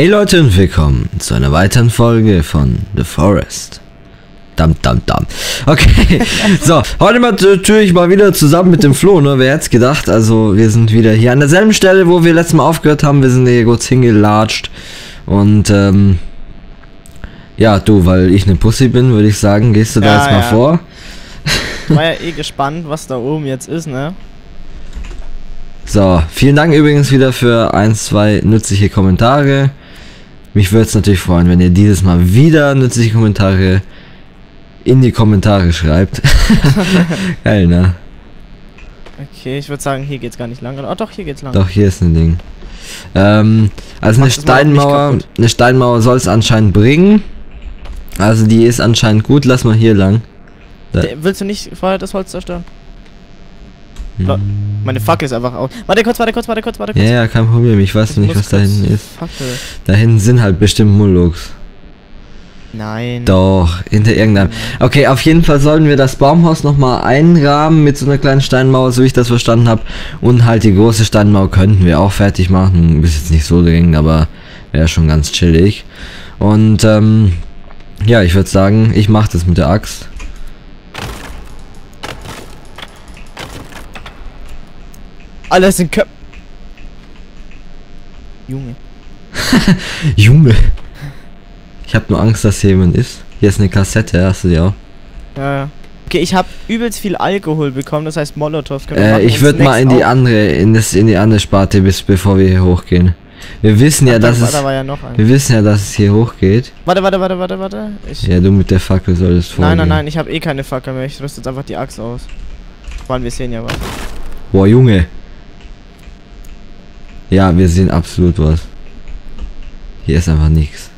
Hey Leute und willkommen zu einer weiteren Folge von The Forest. Dam, dam, dam. Okay, so, heute mal natürlich mal wieder zusammen mit dem Flo, ne? Wer hätte gedacht? Also, wir sind wieder hier an derselben Stelle, wo wir letztes Mal aufgehört haben. Wir sind hier kurz hingelatscht. Und, ähm, ja, du, weil ich eine Pussy bin, würde ich sagen, gehst du da Ja, jetzt mal ja. vor? War ja eh gespannt, was da oben jetzt ist, ne? So, vielen Dank übrigens wieder für ein, zwei nützliche Kommentare. Mich würde es natürlich freuen, wenn ihr dieses Mal wieder nützliche Kommentare in die Kommentare schreibt. Geil, ne? Okay, ich würde sagen, hier geht's gar nicht lang. Oh doch, hier geht's lang. Doch, hier ist ein Ding. Ähm, also eine Steinmauer, eine Steinmauer soll es anscheinend bringen. Also die ist anscheinend gut, lass mal hier lang. Da- Willst du nicht vorher das Holz zerstören? Hm. Meine Fackel ist einfach aus. Warte kurz, warte kurz, warte kurz, warte Ja, kurz. ja, kein Problem. Ich weiß Ich nicht, was da hinten ist. Fackel. Da hinten sind halt bestimmt Mullux. Nein. Doch, hinter irgendeinem. Okay, auf jeden Fall sollen wir das Baumhaus nochmal einrahmen mit so einer kleinen Steinmauer, so wie ich das verstanden habe. Und halt die große Steinmauer könnten wir auch fertig machen. Ist jetzt nicht so dringend, aber wäre schon ganz chillig. Und ähm, ja, ich würde sagen, ich mache das mit der Axt. Alles sind Köpfe. Junge. Junge. Ich habe nur Angst, dass hier jemand ist. Hier ist eine Kassette, hast du die auch? Ja, ja. Okay, ich habe übelst viel Alkohol bekommen, das heißt Molotow. können wir Äh, ich würde mal in die andere, in das, in die andere Sparte, bis bevor wir hier hochgehen. Wir wissen ja, dass es, ja wir wissen ja, dass es hier hochgeht. Warte, warte, warte, warte, warte. Ich, Ja, du mit der Fackel solltest vorgehen. nein, nein, nein, ich habe eh keine Fackel mehr. Ich rüste jetzt einfach die Axt aus. Vor allem, wir sehen ja was. Boah, Junge. Ja, wir sehen absolut was. Hier ist einfach nichts.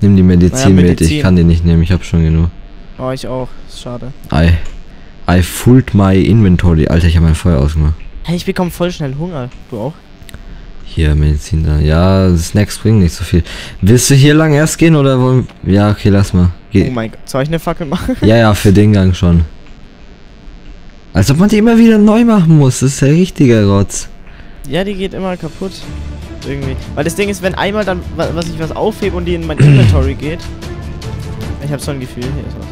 Nimm die Medizin Naja, mit, ich Medizin. kann die nicht nehmen, ich hab schon genug. Oh, ich auch. Ist schade. I, I fooled my inventory. Alter, ich habe mein Feuer ausgemacht. Hey, ich bekomme voll schnell Hunger. Du auch? Hier, Medizin da. Ja, Snacks bringen nicht so viel. Willst du hier lang erst gehen oder wollen... Ja, okay, lass mal. Oh Geh. mein Gott. Soll ich eine Fackel machen? Ja, ja, für den Gang schon. Als ob man die immer wieder neu machen muss. Das ist ja richtiger Rotz. Ja, die geht immer kaputt. Irgendwie. Weil das Ding ist, wenn einmal dann, wa- was ich was aufhebe und die in mein Inventory geht. Ich habe so ein Gefühl, hier ist was.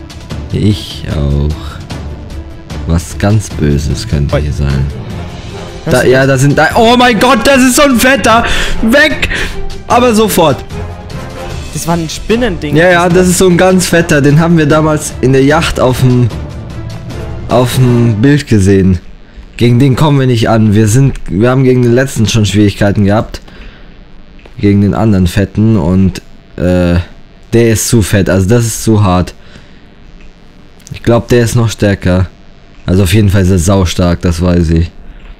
Ich auch. Was ganz Böses könnte Oi. hier sein. Da, ja, da sind da. Oh mein Gott, das ist so ein Fetter! Weg! Aber sofort. Das war ein Spinnending. Ja, ja, das ist so ein ganz fetter. Den haben wir damals in der Yacht auf dem auf dem Bild gesehen. Gegen den kommen wir nicht an. Wir sind, wir haben gegen den letzten schon Schwierigkeiten gehabt. Gegen den anderen fetten und äh, der ist zu fett. Also das ist zu hart. Ich glaube, der ist noch stärker. Also auf jeden Fall ist er saustark, das weiß ich.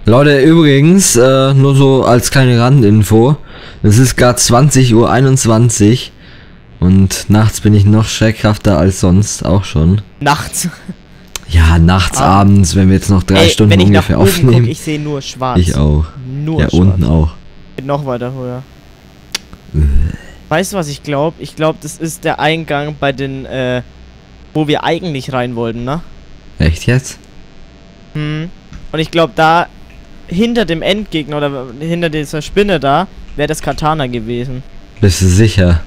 Leute, übrigens, äh, nur so als kleine Randinfo. Es ist gerade 20.21 Uhr und nachts bin ich noch schreckhafter als sonst, auch schon. Nachts. Ja, nachts, Ah. abends, wenn wir jetzt noch drei Ey, Stunden wenn ich nach ungefähr oben aufnehmen. guck, ich sehe nur schwarz. ich auch. Nur ja, schwarz. unten auch. Geht noch weiter höher. Weißt du, was ich glaube? Ich glaube, das ist der Eingang bei den, äh, wo wir eigentlich rein wollten, ne? Echt jetzt? Hm. Und ich glaube, da hinter dem Endgegner oder hinter dieser Spinne da wäre das Katana gewesen. Bist du sicher?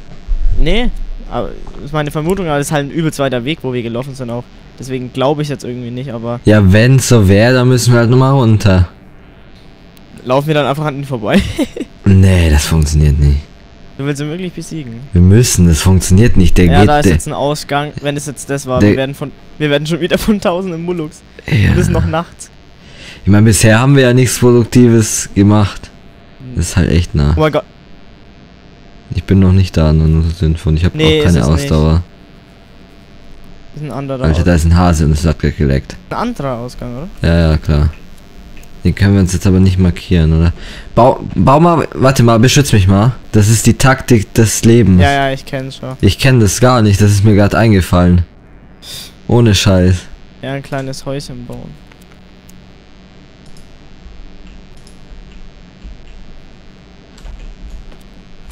Nee, aber das ist meine Vermutung, aber das ist halt ein übelst weiter Weg, wo wir gelaufen sind auch. Deswegen glaube ich jetzt irgendwie nicht, aber Ja, wenn so wäre, dann müssen wir halt nochmal runter. laufen wir dann einfach an ihnen vorbei. Nee, das funktioniert nicht. du willst ihn wirklich besiegen. Wir müssen, das funktioniert nicht. Der ja, geht. da ist jetzt ein Ausgang. Wenn es jetzt das war, Der- wir werden von, wir werden schon wieder von tausenden Mullux. ja. Bis noch nachts. Ich meine, bisher haben wir ja nichts Produktives gemacht. Das ist halt echt nah. Oh mein Gott. Ich bin noch nicht da, nur sinnvoll. Ich habe Nee, auch keine nicht. Ausdauer. Das ist ein anderer Alter, da ist ein Hase und es hat gerade geleckt. Ein anderer Ausgang, oder? Ja, ja, klar. Den können wir uns jetzt aber nicht markieren, oder? Bau, bau mal, warte mal, beschütz mich mal. Das ist die Taktik des Lebens. Ja, ja, ich kenn's schon. Ich kenne das gar nicht, das ist mir gerade eingefallen. Ohne Scheiß. Ja, ein kleines Häuschen bauen.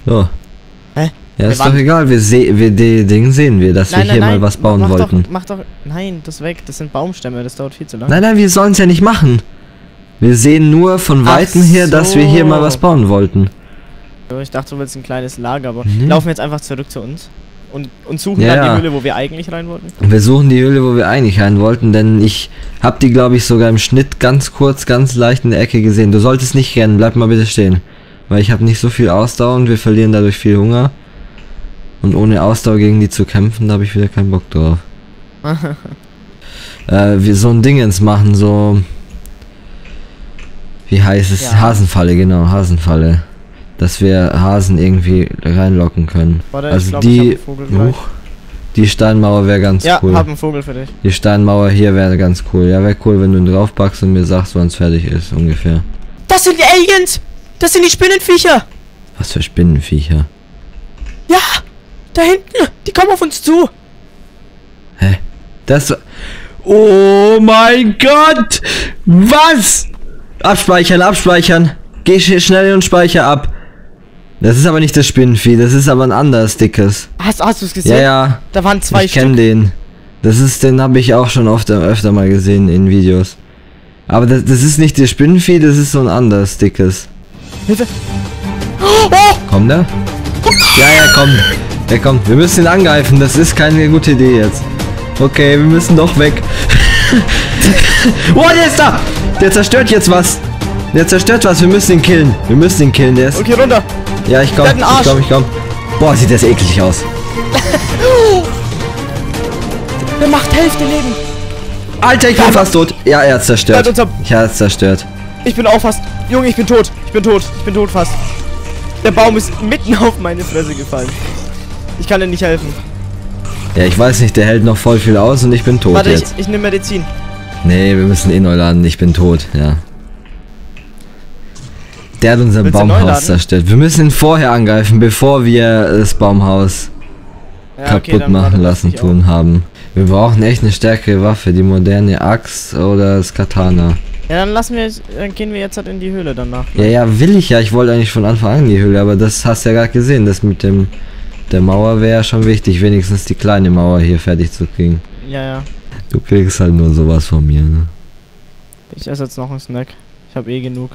So. Ja, Wir ist doch egal, wir, se wir die Ding sehen wir, dass wir hier mal was bauen mach wollten. Doch, mach doch. Nein, das weg. Das sind Baumstämme. Das dauert viel zu lange. Nein, nein, wir sollen es ja nicht machen. Wir sehen nur von Weitem her, dass wir hier mal so. was bauen wollten. So, Ich dachte, du willst ein kleines Lager, aber Nee. laufen jetzt einfach zurück zu uns. Und, und suchen Ja, dann die Höhle, wo wir eigentlich rein wollten. Wir suchen die Höhle, wo wir eigentlich rein wollten, denn ich hab die, glaube ich, sogar im Schnitt ganz kurz, ganz leicht in der Ecke gesehen. Du solltest nicht rennen, bleib mal bitte stehen. Weil ich habe nicht so viel Ausdauer und wir verlieren dadurch viel Hunger. Und ohne Ausdauer gegen die zu kämpfen, da habe ich wieder keinen Bock drauf. äh, wir so ein Dingens machen, so. Wie heißt es? Ja. Hasenfalle, genau, Hasenfalle. Dass wir Hasen irgendwie reinlocken können. Warte, also glaub, die. einen Vogel gleich. Huch, die Steinmauer wäre ganz ja, cool. hab einen Vogel für dich. Die Steinmauer hier wäre ganz cool. Ja, wäre cool, wenn du ihn draufpackst und mir sagst, wann es fertig ist, ungefähr. Das sind die Aliens! Das sind die Spinnenviecher! Was für Spinnenviecher. Da hinten! Die kommen auf uns zu! Hä? Das. Oh mein Gott! Was? Abspeichern, abspeichern. Geh sch- schnell und speicher ab. Das ist aber nicht das Spinnenvieh, das ist aber ein anderes dickes. Hast, hast du es gesehen? Ja, ja. Da waren zwei ich kenne den. Das ist, den habe ich auch schon oft, öfter mal gesehen in Videos. Aber das, das ist nicht das Spinnenvieh, das ist so ein anderes dickes. Hilfe! Kommt er? Ja, ja, kommt. Er kommt. Wir müssen ihn angreifen. Das ist keine gute Idee jetzt. Okay, wir müssen doch weg. oh, der ist da! Der zerstört jetzt was. Der zerstört was. Wir müssen ihn killen. Wir müssen ihn killen. Der ist. Okay, runter! Ja, ich komm. Ich komm, ich komm. Boah, sieht das eklig aus. Der macht Hälfte Leben! Alter, ich bin fast tot. Ja, er hat zerstört. Ja, er hat zerstört. Ich bin auch fast. Junge, ich bin tot. Ich bin tot. Ich bin tot fast. Der Baum ist mitten auf meine Fresse gefallen. Ich kann dir nicht helfen. Ja, ich weiß nicht, der hält noch voll viel aus und ich bin tot Warte, ich, jetzt. ich nehme Medizin. Nee, wir müssen eh neu laden. Ich bin tot, ja. Der hat unser Willst Baumhaus zerstört. Wir müssen ihn vorher angreifen, bevor wir das Baumhaus Ja, kaputt dann machen lassen tun haben. Wir brauchen echt eine stärkere Waffe, die moderne Axt oder das Katana. Ja, dann lassen wir, dann gehen wir jetzt halt in die Höhle danach. Ja, ja, will ich ja. Ich wollte eigentlich von Anfang an in die Höhle, aber das hast du ja gerade gesehen. Das mit dem der Mauer wäre schon wichtig, wenigstens die kleine Mauer hier fertig zu kriegen. Ja, ja. Du kriegst halt nur sowas von mir, ne? Ich esse jetzt noch einen Snack. Ich habe eh genug.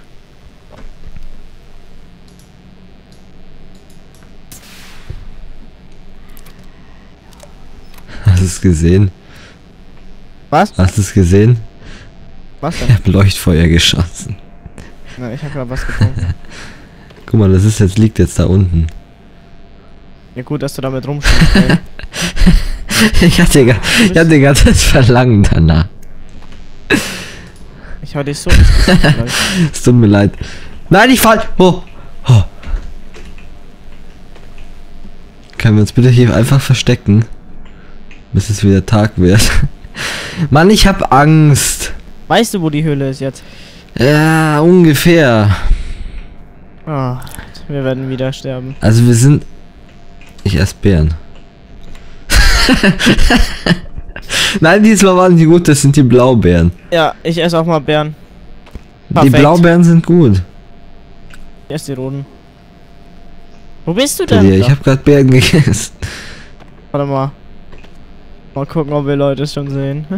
Hast du es gesehen? Was? Hast du es gesehen? Was Ich denn? hab Leuchtfeuer geschossen. Na, ich habe gerade was getrunken. Guck mal, das ist jetzt liegt jetzt da unten. Ja gut, dass du damit rumschießt. ich hatte gar, ich hatte das Verlangen danach. Ich hau dich so. Es tut mir leid. Nein, ich fall. Oh. oh. Können wir uns bitte hier einfach verstecken? Bis es wieder Tag wird. Mann, ich hab Angst. Weißt du, wo die Höhle ist jetzt? Ja, ungefähr. Ah, wir werden wieder sterben. Also wir sind. Ich esse Beeren. Nein, diesmal waren die gut, das sind die Blaubeeren. Ja, ich esse auch mal Beeren. Die Perfekt. Blaubeeren sind gut. Ich esse die roten. Wo bist du denn? dir. Ich habe gerade Beeren gegessen. Warte mal. Mal gucken, ob wir Leute schon sehen.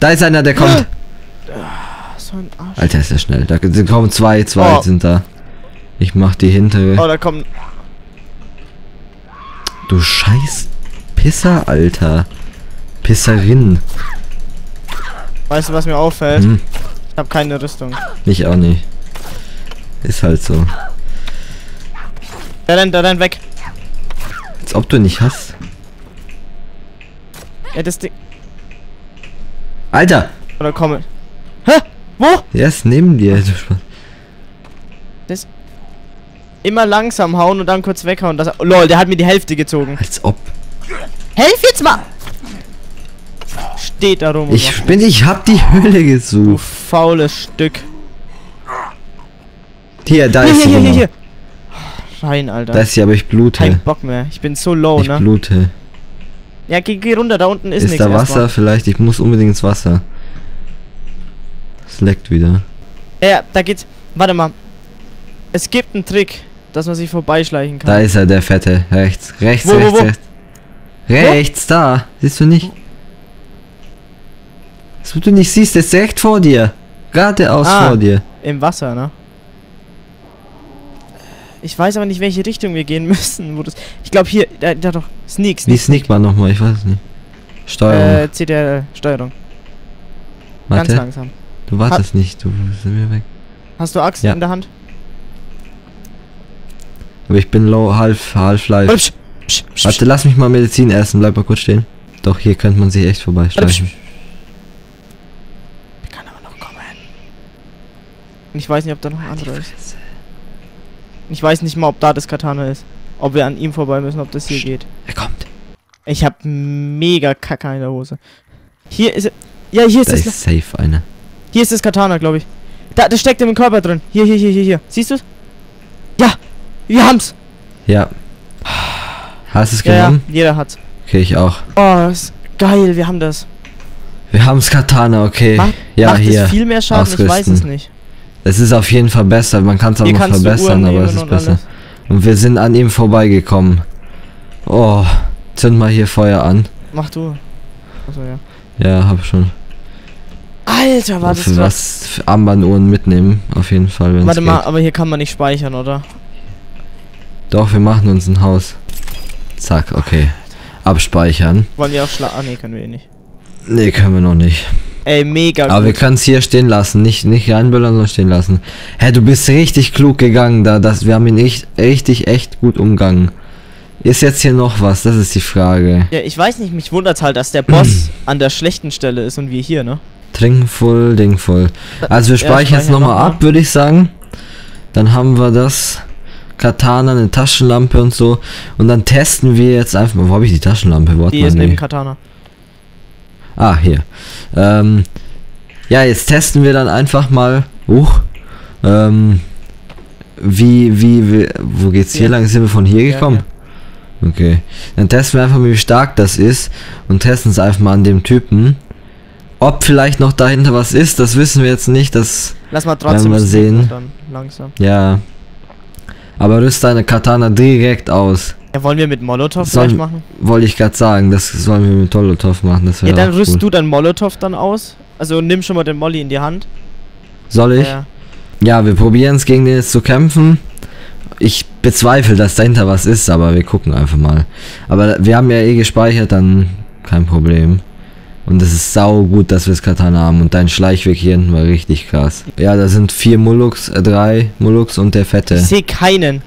Da ist einer, der kommt. so ein Arsch. Alter, ist der schnell. Da da kommen zwei, zwei Oh. sind da. Ich mach die hintere. Oh, da kommt. Du scheiß Pisser, Alter. Pisserin. Weißt du, was mir auffällt? Hm, Ich habe keine Rüstung. ich auch nicht. Ist halt so. Der rennt, der rennt weg. Als ob du nicht hast. Ja, das Ding. Alter! Oder komme. Hä? Wo? Der ist neben dir. du Spaß. Immer langsam hauen und dann kurz weghauen. Das, oh, lol, der hat mir die Hälfte gezogen. Als ob. Helf jetzt mal! Steht da rum. Ich bin, ich hab die Höhle Du gesucht. faules Stück. Hier, da Hier, ist hier, hier, hier, hier. Rein, Alter. Da ist sie, aber ich blute. Kein Bock mehr. Ich bin so low, ich ne? blute. Ja, geh, geh runter, da unten ist, Ist, nichts. da Wasser erstmal. vielleicht? Ich muss unbedingt ins Wasser. Es leckt wieder. Ja, ja, da geht's. Warte mal. Es gibt einen Trick, dass man sich vorbeischleichen kann. Da ist er, der Fette. Rechts, rechts, Wo, wo, rechts, wo? rechts. Rechts, da. Siehst du nicht? Was du nicht siehst, ist direkt vor dir. Geradeaus Ah. vor dir. Im Wasser, ne? Ich weiß aber nicht, welche Richtung wir gehen müssen. Wo das ich glaube hier, da, da doch. Sneak, Wie Sneak. sneakt man nochmal? Ich weiß es nicht. Steuerung. Äh, CTR, Steuerung. Ganz Warte, langsam. du wartest nicht, du sind mir weg. Hast du Axt Ja. in der Hand? Aber ich bin low, half, half life. Warte, psch, psch, psch, Warte, lass mich mal Medizin essen, bleib mal kurz stehen. Doch, hier könnte man sich echt vorbeischleichen. Kann aber noch kommen. Ich weiß nicht, ob da noch ein anderer ist. Ich weiß nicht mal, ob da das Katana ist. Ob wir an ihm vorbei müssen, ob das hier geht. Er kommt. Ich hab mega Kacke in der Hose. Hier ist er. Ja, hier ist Da das. ist safe einer. Hier ist das Katana, glaube ich. Da, das steckt im Körper drin. Hier, hier, hier, hier, hier. Siehst du's? Ja! Wir haben's! Ja. Hast du es Ja, ja, genommen? jeder hat's. Okay, ich auch. Oh, ist geil, wir haben das. Wir haben's Katana, okay. Macht- ja, Macht hier. es viel mehr Schaden? Ich weiß es ausrüsten. nicht. Es ist auf jeden Fall besser. Man kann es auch Hier noch verbessern, aber es ist besser. alles. Und wir sind an ihm vorbeigekommen. Oh, zünd mal hier Feuer an. Mach du. Achso, ja. Ja, hab schon. Alter, war das für was für Armbanduhren mitnehmen, auf jeden Fall, Warte mal, geht. aber hier kann man nicht speichern, oder? Doch, wir machen uns ein Haus. Zack, okay. Abspeichern. Wollen wir auch schla... Ah, nee, können wir eh nicht. Nee, können wir noch nicht. Ey, mega Aber wir gut. können es hier stehen lassen, nicht nicht reinböllern, sondern stehen lassen. Hä, du bist richtig klug gegangen da, das, wir haben ihn echt, richtig, echt gut umgangen. Ist jetzt hier noch was? Das ist die Frage. Ja, ich weiß nicht, mich wundert's halt, dass der Boss an der schlechten Stelle ist und wir hier, ne? Trinken voll, Ding voll. Also wir Ja, speichern jetzt speichern nochmal noch ab, würde ich sagen. Dann haben wir das. Katana, eine Taschenlampe und so. Und dann testen wir jetzt einfach mal. Wo habe ich die Taschenlampe? Warte Die mal, ist nee. neben Katana. Ah, hier. Ähm, ja, jetzt testen wir dann einfach mal. Huch. Ähm, wie, wie, wie, wo geht's hier Ja. lang? Sind wir von hier Ja, gekommen? Okay. Dann testen wir einfach mal, wie stark das ist. Und testen es einfach mal an dem Typen. Ob vielleicht noch dahinter was ist, das wissen wir jetzt nicht. Das, Lass mal trotzdem wir sneaken sehen. dann langsam. ja. Aber rüst deine Katana direkt aus. Ja, wollen wir mit Molotow vielleicht machen? Wollte ich gerade sagen. Das sollen wir mit Tolotov machen. Das Ja, dann rüst cool. du dann Molotow dann aus. Also nimm schon mal den Molly in die Hand. Soll ich? Ja. Ja, wir probieren es gegen den jetzt zu kämpfen. Ich bezweifle, dass dahinter was ist, aber wir gucken einfach mal. Aber wir haben ja eh gespeichert, dann kein Problem. Und es ist sau gut, dass wir das Katana haben. Und dein Schleichweg hier hinten war richtig krass. Ja, da sind vier Muluks, äh, drei Muluks und der fette. Ich sehe keinen.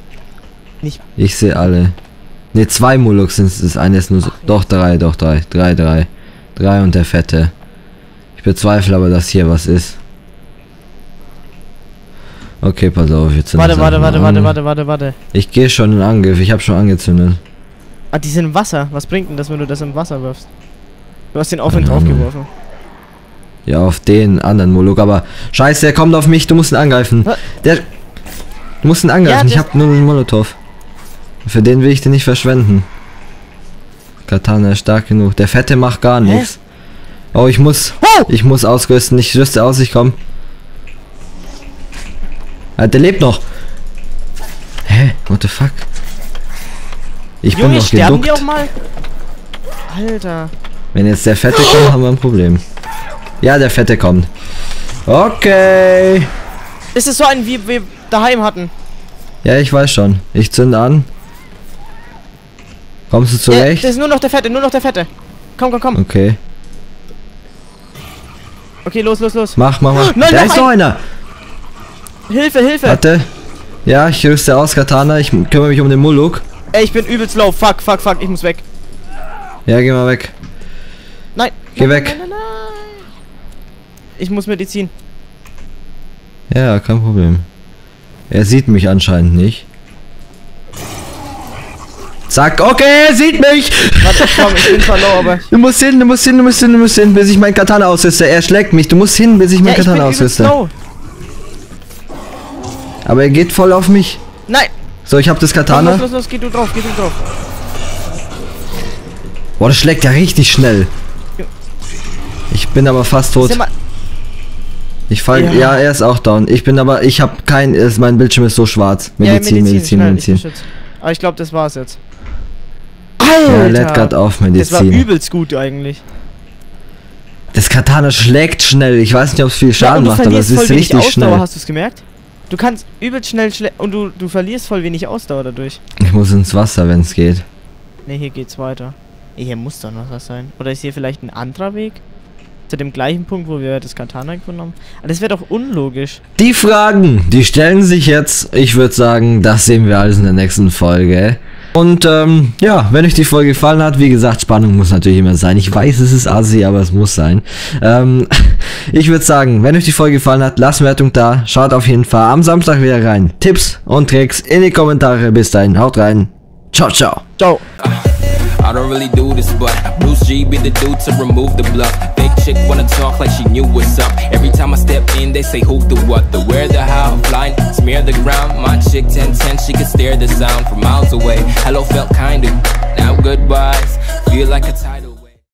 Ich sehe alle. Ne, zwei Muluks sind es. Eine ist nur so. Doch, drei, doch, drei. Drei, drei. Drei und der fette. Ich bezweifle aber, dass hier was ist. Okay, pass auf, jetzt sind Warte, warte, warte, warte, warte, warte, warte. Ich gehe schon in Angriff, ich habe schon angezündet. Ah, die sind im Wasser. Was bringt denn das, wenn du das im Wasser wirfst? Du hast den Keine Ahnung. draufgeworfen. Ja, auf den anderen Moluk, aber scheiße, der kommt auf mich, du musst ihn angreifen. Was? Der. Du musst ihn angreifen, ich das- habe nur einen Molotow. Für den will ich den nicht verschwenden. Katana ist stark genug. Der Fette macht gar Hä? nichts. Oh, ich muss. Oh! Ich muss ausrüsten. Ich rüste aus, ich komm. Ah, der lebt noch. Hä? What the fuck? Ich bin Junge, noch sterben geduckt. die auch mal? Alter. Wenn jetzt der Fette kommt, haben wir ein Problem. Ja, der Fette kommt. Okay. Ist so ein, wie wir daheim hatten. Ja, ich weiß schon. Ich zünde an. Kommst du Ja, zurecht? das ist nur noch der Fette, nur noch der Fette. Komm, komm, komm. Okay. Okay, los, los, los. Mach, mach, mach. Nein, da noch ist noch ein- einer. Hilfe, Hilfe. Warte. Ja, ich rüste aus, Katana. Ich kümmere mich um den Muluk. Ey, ich bin übelst low. Fuck, fuck, fuck. Ich muss weg. Ja, geh mal weg. Geh weg. Ich muss Medizin. Ja, kein Problem. Er sieht mich anscheinend nicht. Zack, okay, er sieht mich! Warte, komm, ich bin aber... Du musst hin, du musst hin, du musst hin, du musst hin, bis ich meinen Katana ausrüste. Er schlägt mich. Du musst hin, bis ich Ja, meinen ich bin Katana übelst ausrüste. Aber er geht voll auf mich. Nein. So, ich hab das Komm, Katana. los, los, los. Geh du drauf, geh du drauf. Boah, das schlägt ja richtig schnell. Ich bin aber fast tot. Ich fall. Ja. Ja. er ist auch down. Ich bin aber. Ich hab kein. Ist, mein Bildschirm ist so schwarz. ja, Medizin, Medizin, schnell, Medizin. beschütze. Aber ich glaube, das war's jetzt. Ja, Alter. lädt grad auf das war Medizin. übelst gut eigentlich. Das Katana schlägt schnell. Ich weiß nicht, ob es viel Ja, Schaden du macht, aber es ist richtig Ausdauer, schnell. hast du es gemerkt? Du kannst übelst schnell schle und du, du verlierst voll wenig Ausdauer dadurch. Ich muss ins Wasser, wenn es geht. Ne, hier geht's weiter. Hier muss doch noch was sein. Oder ist hier vielleicht ein anderer Weg? Zu dem gleichen Punkt, wo wir das Katana gefunden haben? Aber das wäre doch unlogisch. Die Fragen, die stellen sich jetzt. Ich würde sagen, das sehen wir alles in der nächsten Folge. Und ähm, ja, wenn euch die Folge gefallen hat, wie gesagt, Spannung muss natürlich immer sein. Ich weiß, es ist assi, aber es muss sein. Ähm, ich würde sagen, wenn euch die Folge gefallen hat, lasst Wertung da. Schaut auf jeden Fall am Samstag wieder rein. Tipps und Tricks in die Kommentare. Bis dahin, haut rein. Ciao, ciao. Ciao. I don't really do this, but Bruce G be the dude to remove the bluff. Fake chick wanna talk like she knew what's up. Every time I step in, they say who the what, the where, the how. Flying, smear the ground. My chick 1010, she can stare the sound from miles away. Hello felt kinda, now goodbyes. Feel like a tidal.